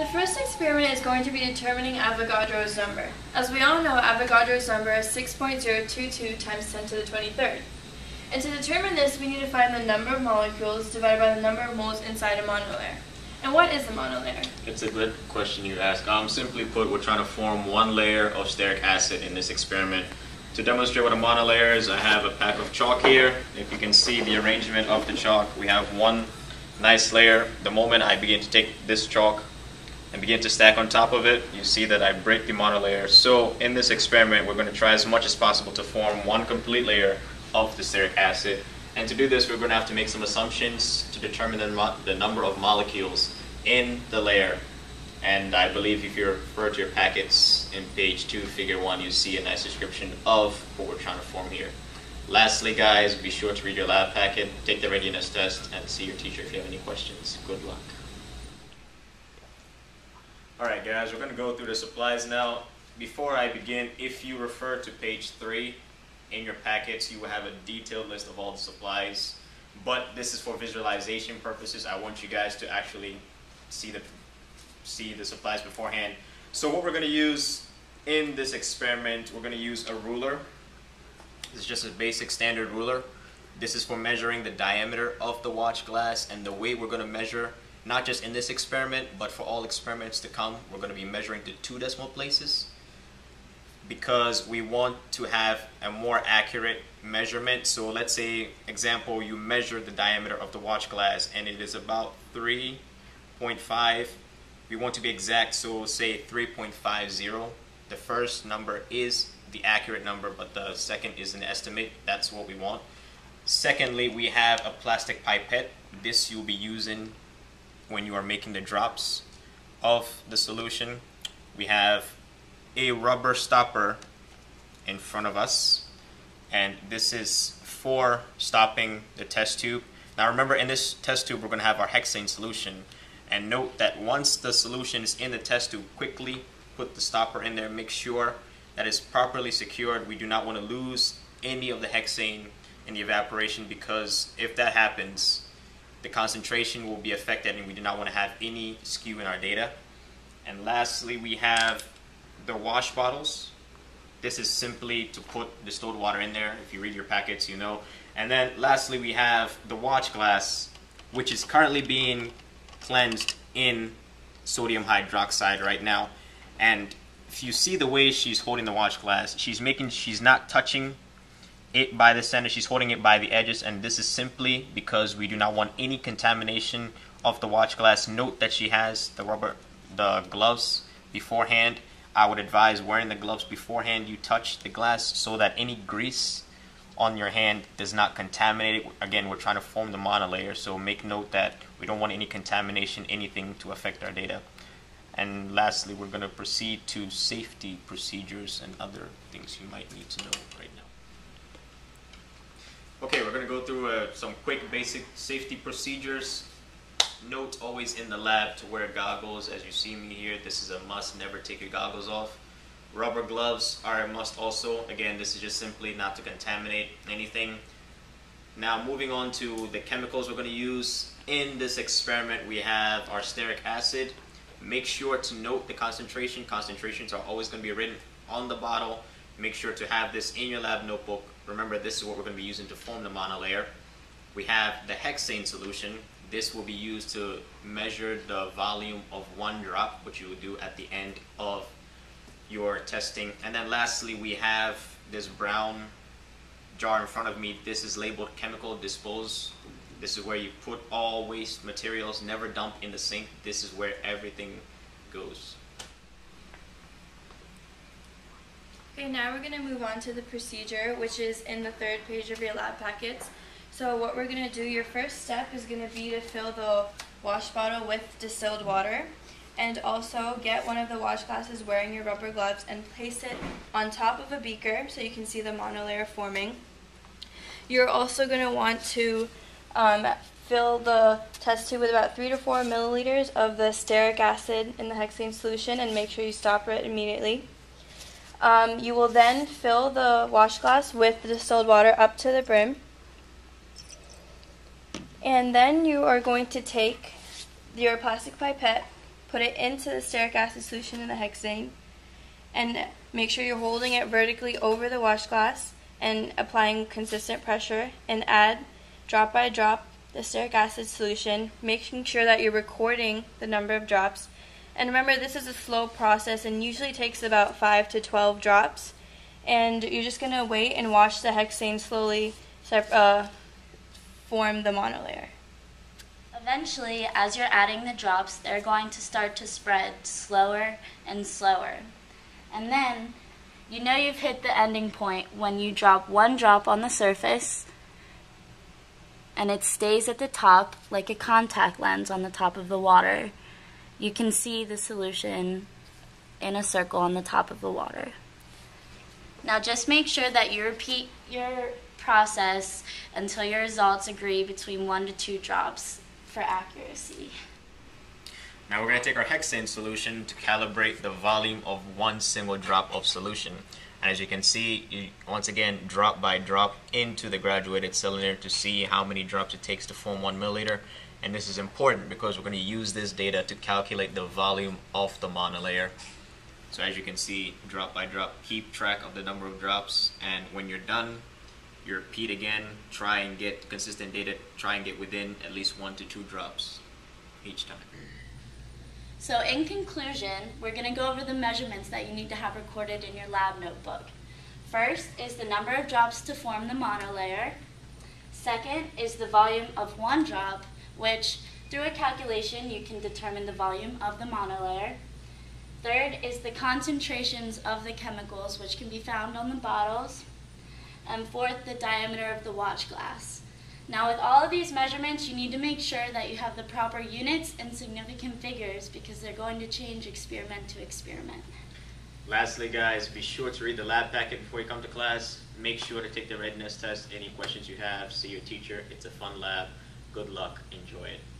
The first experiment is going to be determining Avogadro's number. As we all know, Avogadro's number is 6.022 times 10 to the 23rd. And to determine this, we need to find the number of molecules divided by the number of moles inside a monolayer. And what is a monolayer? It's a good question you ask. Um, simply put, we're trying to form one layer of stearic acid in this experiment. To demonstrate what a monolayer is, I have a pack of chalk here. If you can see the arrangement of the chalk, we have one nice layer. The moment I begin to take this chalk and begin to stack on top of it, you see that I break the monolayer. So in this experiment, we're going to try as much as possible to form one complete layer of the stearic acid. And to do this, we're going to have to make some assumptions to determine the, the number of molecules in the layer. And I believe if you refer to your packets in page 2, figure 1, you see a nice description of what we're trying to form here. Lastly, guys, be sure to read your lab packet, take the readiness test, and see your teacher if you have any questions. Good luck. Alright guys, we're going to go through the supplies now. Before I begin, if you refer to page 3, in your packets, you will have a detailed list of all the supplies. But this is for visualization purposes. I want you guys to actually see the see the supplies beforehand. So what we're going to use in this experiment, we're going to use a ruler. This is just a basic standard ruler. This is for measuring the diameter of the watch glass and the way we're going to measure, not just in this experiment, but for all experiments to come, we're going to be measuring to two decimal places because we want to have a more accurate measurement. So let's say, example, you measure the diameter of the watch glass and it is about 3.5. We want to be exact, so say 3.50. The first number is the accurate number, but the second is an estimate. That's what we want. Secondly, we have a plastic pipette. This you'll be using when you are making the drops of the solution. We have a rubber stopper in front of us and this is for stopping the test tube. Now remember in this test tube we're going to have our hexane solution and note that once the solution is in the test tube quickly put the stopper in there make sure that it's properly secured. We do not want to lose any of the hexane in the evaporation because if that happens the concentration will be affected and we do not want to have any skew in our data. And lastly we have the wash bottles. This is simply to put distilled water in there. If you read your packets, you know. And then lastly, we have the watch glass, which is currently being cleansed in sodium hydroxide right now. And if you see the way she's holding the watch glass, she's making, she's not touching it by the center, she's holding it by the edges. And this is simply because we do not want any contamination of the watch glass. Note that she has the rubber, the gloves beforehand I would advise wearing the gloves beforehand you touch the glass so that any grease on your hand does not contaminate it. Again, we're trying to form the monolayer, so make note that we don't want any contamination, anything to affect our data. And lastly, we're going to proceed to safety procedures and other things you might need to know right now. Okay, we're going to go through uh, some quick basic safety procedures Note always in the lab to wear goggles. As you see me here, this is a must. Never take your goggles off. Rubber gloves are a must also. Again, this is just simply not to contaminate anything. Now moving on to the chemicals we're going to use. In this experiment, we have our stearic acid. Make sure to note the concentration. Concentrations are always going to be written on the bottle. Make sure to have this in your lab notebook. Remember, this is what we're going to be using to form the monolayer. We have the hexane solution. This will be used to measure the volume of one drop, which you will do at the end of your testing. And then lastly, we have this brown jar in front of me. This is labeled chemical dispose. This is where you put all waste materials, never dump in the sink. This is where everything goes. Okay, now we're going to move on to the procedure, which is in the third page of your lab packets. So what we're going to do, your first step is going to be to fill the wash bottle with distilled water and also get one of the watch glasses wearing your rubber gloves and place it on top of a beaker so you can see the monolayer forming. You're also going to want to um, fill the test tube with about 3 to 4 milliliters of the stearic acid in the hexane solution and make sure you stop it immediately. Um, you will then fill the watch glass with the distilled water up to the brim. And then you are going to take your plastic pipette put it into the stearic acid solution in the hexane, and make sure you're holding it vertically over the watch glass and applying consistent pressure, and add drop by drop the stearic acid solution, making sure that you're recording the number of drops. And remember, this is a slow process and usually takes about 5 to 12 drops. And you're just going to wait and watch the hexane slowly uh, form the monolayer. Eventually, as you're adding the drops, they're going to start to spread slower and slower. And then, you know you've hit the ending point when you drop one drop on the surface and it stays at the top like a contact lens on the top of the water. You can see the solution in a circle on the top of the water. Now just make sure that you repeat your process until your results agree between one to two drops for accuracy. Now we're going to take our hexane solution to calibrate the volume of one single drop of solution. And as you can see, you once again drop by drop into the graduated cylinder to see how many drops it takes to form one milliliter. And this is important because we're going to use this data to calculate the volume of the monolayer. So as you can see, drop by drop, keep track of the number of drops. And when you're done, you repeat again, try and get consistent data, try and get within at least one to two drops each time. So in conclusion, we're going to go over the measurements that you need to have recorded in your lab notebook. First is the number of drops to form the monolayer. Second is the volume of one drop, which through a calculation you can determine the volume of the monolayer. Third is the concentrations of the chemicals, which can be found on the bottles. And fourth, the diameter of the watch glass. Now with all of these measurements, you need to make sure that you have the proper units and significant figures because they're going to change experiment to experiment. Lastly, guys, be sure to read the lab packet before you come to class. Make sure to take the readiness test. Any questions you have, see your teacher. It's a fun lab. Good luck. Enjoy it.